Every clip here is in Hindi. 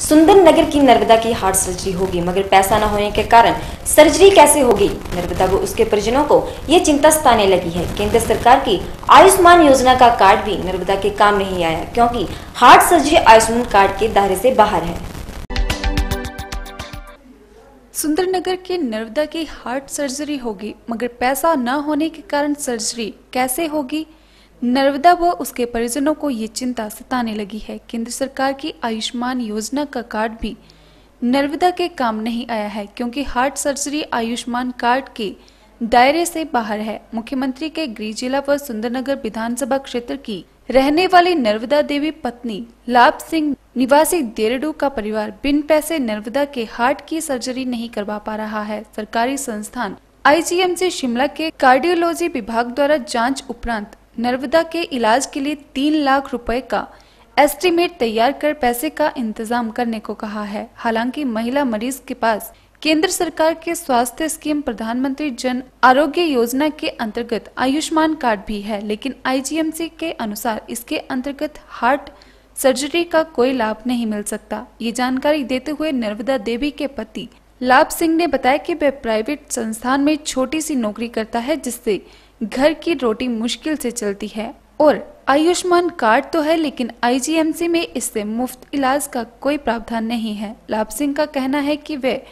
सुंदर नगर की नर्मदा की हार्ट सर्जरी होगी, मगर पैसा न होने के कारण सर्जरी कैसे होगी? नर्मदा व उसके परिजनों को ये चिंता सताने लगी है। केंद्र सरकार की आयुष्मान योजना का कार्ड भी नर्मदा के काम नहीं आया, क्योंकि हार्ट सर्जरी आयुष्मान कार्ड के दायरे से बाहर है। सुंदरनगर के नर्मदा की हार्ट सर्जरी होगी, मगर पैसा न होने के कारण सर्जरी कैसे होगी? नर्मदा व उसके परिजनों को ये चिंता सताने लगी है। केंद्र सरकार की आयुष्मान योजना का कार्ड भी नर्मदा के काम नहीं आया है, क्योंकि हार्ट सर्जरी आयुष्मान कार्ड के दायरे से बाहर है। मुख्यमंत्री के गृह जिला व सुंदरनगर विधानसभा क्षेत्र की रहने वाली नर्मदा देवी पत्नी लाभ सिंह निवासी देरडू का परिवार बिन पैसे नर्मदा के हार्ट की सर्जरी नहीं करवा पा रहा है। सरकारी संस्थान आईजीएमसी शिमला के कार्डियोलॉजी विभाग द्वारा जाँच उपरांत नर्मदा के इलाज के लिए तीन लाख रुपए का एस्टीमेट तैयार कर पैसे का इंतज़ाम करने को कहा है। हालाँकि महिला मरीज़ के पास केंद्र सरकार के स्वास्थ्य स्कीम प्रधानमंत्री जन आरोग्य योजना के अंतर्गत आयुष्मान कार्ड भी है, लेकिन आईजीएमसी के अनुसार इसके अंतर्गत हार्ट सर्जरी का कोई लाभ नहीं मिल सकता। ये जानकारी देते हुए नर्मदा देवी के पति लाभ सिंह ने बताया कि वह प्राइवेट संस्थान में छोटी सी नौकरी करता है, जिससे घर की रोटी मुश्किल से चलती है और आयुष्मान कार्ड तो है, लेकिन आईजीएमसी में इससे मुफ़्त इलाज का कोई प्रावधान नहीं है लाभ सिंह का कहना है कि वे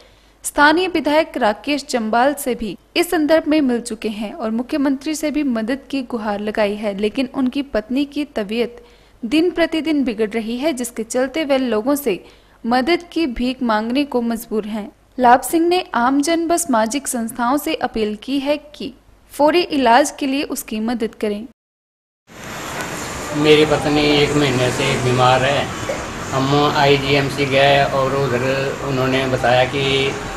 स्थानीय विधायक राकेश जम्बाल से भी इस संदर्भ में मिल चुके हैं और मुख्यमंत्री से भी मदद की गुहार लगाई है, लेकिन उनकी पत्नी की तबीयत दिन प्रतिदिन बिगड़ रही है, जिसके चलते वे लोगों से मदद की भीख मांगने को मजबूर हैं। लाभ सिंह ने आमजन व सामाजिक संस्थाओं से अपील की है कि फौरी इलाज के लिए उसकी मदद करें। मेरी पत्नी एक महीने से बीमार है। हम आईजीएमसी गए और उधर उन्होंने बताया कि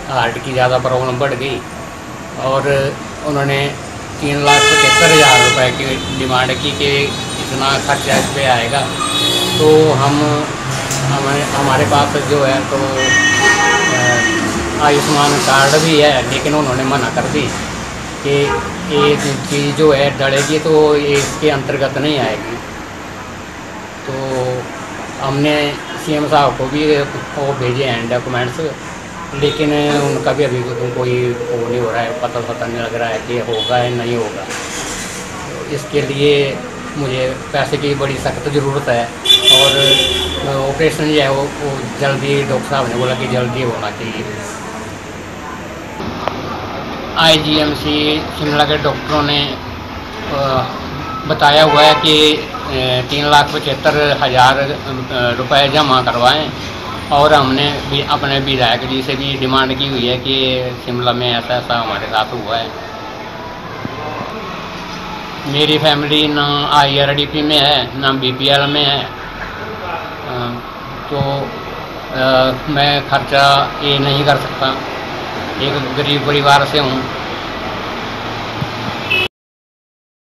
हार्ट की ज़्यादा प्रॉब्लम बढ़ गई और उन्होंने तीन लाख पचहत्तर हज़ार रुपये की डिमांड की कि इतना खर्चा इस पर आएगा। तो हम, हमें, हमारे पास जो है तो आयुष्मान कार्ड भी है लेकिन उन्होंने मना कर दी कि ये चीज़ जो है डलेगी तो इसके अंतर्गत नहीं आएगी। तो हमने सीएम साहब को भी वो भेजे हैं डॉक्यूमेंट्स लेकिन उनका भी अभी कोई वो नहीं हो रहा है पता पता नहीं लग रहा है कि होगा या नहीं होगा। तो इसके लिए मुझे पैसे की बड़ी सख्त ज़रूरत है और ऑपरेशन जो है वो, वो जल्दी डॉक्टर साहब ने बोला कि जल्दी होना चाहिए। आईजीएमसी शिमला के डॉक्टरों ने बताया हुआ है कि तीन लाख पचहत्तर हज़ार रुपए जमा करवाएँ और हमने भी अपने विधायक जी से भी डिमांड की हुई है कि शिमला में ऐसा ऐसा हमारे साथ हुआ है। मेरी फैमिली ना आईआरडीपी में है ना बीपीएल में है। तो आ, मैं खर्चा ये नहीं कर सकता। एक गरीब परिवार से हूँ।